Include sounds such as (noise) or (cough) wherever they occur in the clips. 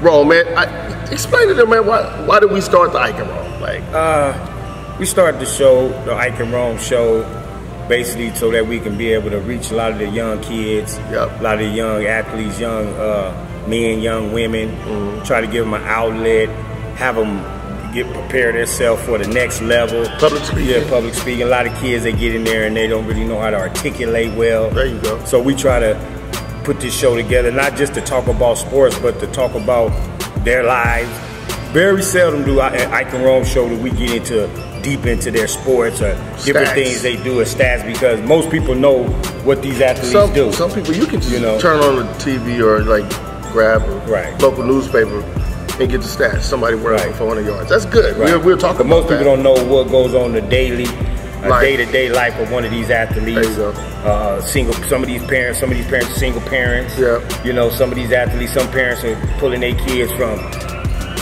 Rome, man. I, explain to them, man. Why why did we start the Ike and Rome? Like, Uh, we started the show, the Ike and Rome show, basically so that we can be able to reach a lot of the young kids, Yep. a lot of the young athletes, young uh, men, young women. Mm-hmm. Try to give them an outlet, have them get prepare themselves for the next level. Public speaking. Yeah, public speaking. A lot of kids they get in there and they don't really know how to articulate well. There you go. So we try to put this show together, not just to talk about sports, but to talk about their lives. Very seldom do I, Ike and Rome show that we get into deep into their sports or different Stats. things they do as stats because most people know what these athletes some do. some people you can just You know. turn on the TV or like grab a Right. local newspaper and get the stats. Somebody running Right. for 400 yards. That's good. Right. We'll, we'll talk But about most people that. don't know what goes on the daily, Life. day to day life of one of these athletes. There you go. Uh, single, some of these parents, some of these parents are single parents. Yeah. You know, some of these athletes, some parents are pulling their kids from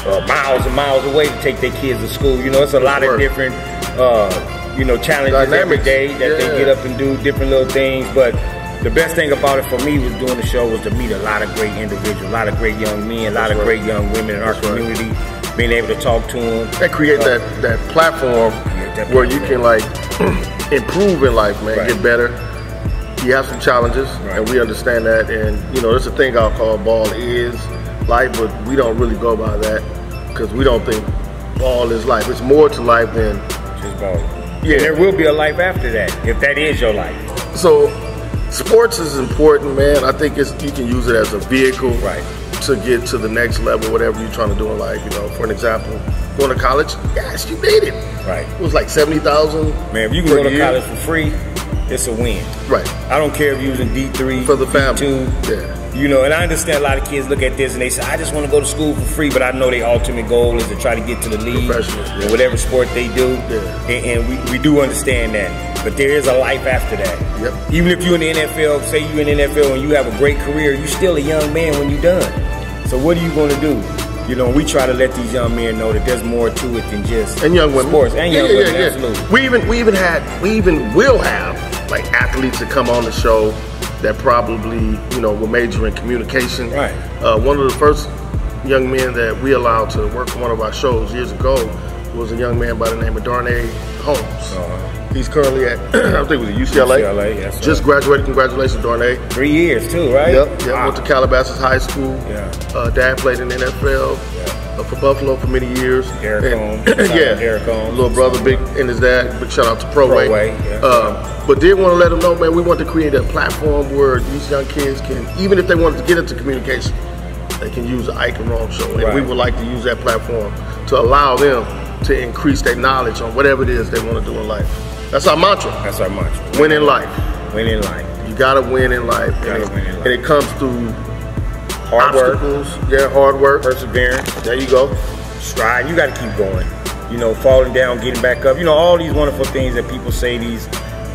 uh, miles and miles away to take their kids to school. You know, it's a lot of different, uh, you know, challenges every Dynamics. day that Yeah. they get up and do different little things. But the best thing about it for me was doing the show was to meet a lot of great individuals, a lot of great young men, a lot That's of right. great young women in our That's right. community, being able to talk to them. That create that that platform where you can like (laughs) improve in life, man. Right. Get better. You have some challenges, Right. and we understand that. And you know, there's a thing I'll call ball is life, but we don't really go by that because we don't think ball is life. It's more to life than Just ball. Yeah. And there will be a life after that, if that is your life. So, sports is important, man. I think it's you can use it as a vehicle Right. To get to the next level, whatever you're trying to do in life. You know, for an example, going to college, yes, you made it. Right. It was like seventy thousand. Man, if you can go to college for free, it's a win. right? I don't care if you're using D3, For the family. D2, Yeah. You know, and I understand a lot of kids look at this and they say, I just want to go to school for free, but I know their ultimate goal is to try to get to the league yeah. in whatever sport they do. Yeah. And, and we, we do understand that. But there is a life after that. Yep. Even if you're in the NFL, say you're in the NFL and you have a great career, you're still a young man when you're done. So what are you going to do? You know, we try to let these young men know that there's more to it than just And young women, sports and Yeah, young yeah, women. yeah, yeah. Absolutely. We even we even had we even will have like athletes that come on the show that probably you know will major in communication. Right. Uh, one of the first young men that we allowed to work on one of our shows years ago was a young man by the name of Darnay Holmes. Uh-huh. He's currently at (clears throat) I think it was at UCLA. UCLA, yes, Just graduated. Congratulations, Darnay. Three years too, right? Yep. Yep. Wow. Went to Calabasas High School. Yeah. Uh, dad played in the NFL. Uh, for Buffalo for many years. Derek And- Holmes. (clears throat) Yeah. Derek Holmes. Little brother, big, and his dad. Big shout out to ProWay. ProWay, yeah. Uh, but did want to let them know, man, we want to create a platform where these young kids can, even if they wanted to get into communication, they can use the Ike and Rome show. And we would like to use that platform to allow them to increase their knowledge on whatever it is they want to do in life. That's our mantra. That's our mantra. Win in life. Win in life. You gotta win in life. Gotta and, win in it, life. and it comes through Hard work. Yeah, hard work. perseverance, There you go. stride. You got to keep going. You know, falling down, getting back up. You know, all these wonderful things that people say. These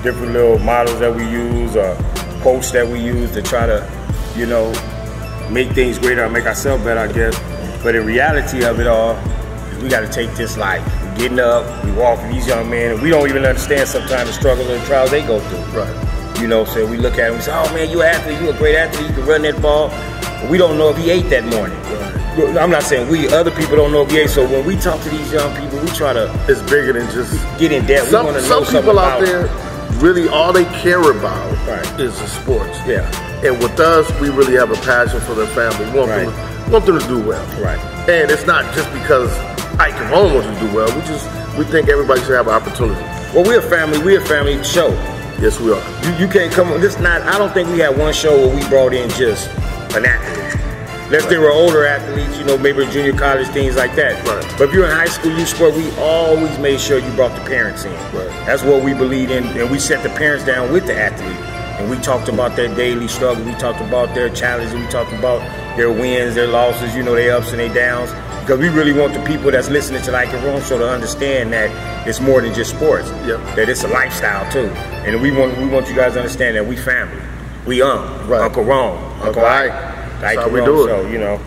different little models that we use, or quotes that we use to try to, you know, make things greater or make ourselves better. I guess. But in reality of it all, we got to take this like getting up, we walking. These young men, and we don't even understand sometimes the struggles and the trials they go through. Right. You know, so we look at him and say, oh man, you an athlete, you a great athlete, you can run that ball. But we don't know if he ate that morning. I'm not saying we, other people don't know if he ate. So when we talk to these young people, we try to It's bigger than just get in depth. some, we want to know some people out there really all they care about Right. is the sports. Yeah. And with us, we really have a passion for their family. We want, them, Right. to, want them to do well. Right. And it's not just because Ike and Rome wants to do well. We just we think everybody should have an opportunity. Well, we're a family. We're a family show. Yes, we are. You, you can't come on. This not. I don't think we had one show where we brought in just an athlete. Unless they were older athletes, you know, maybe junior college, things like that. Right. But if you're in high school youth sport, we always made sure you brought the parents in. Right. That's what we believe in, and we set the parents down with the athlete. And we talked about their daily struggle. We talked about their challenges. We talked about their wins, their losses, you know, their ups and their downs. Because we really want the people that's listening to the Ike and Rome show to understand that it's more than just sports. Yep. That it's a lifestyle too. And we want we want you guys to understand that we family. We um Right. Uncle Rome, Uncle Uncle Ike. Ike. That's how we Rome do it. show, you know.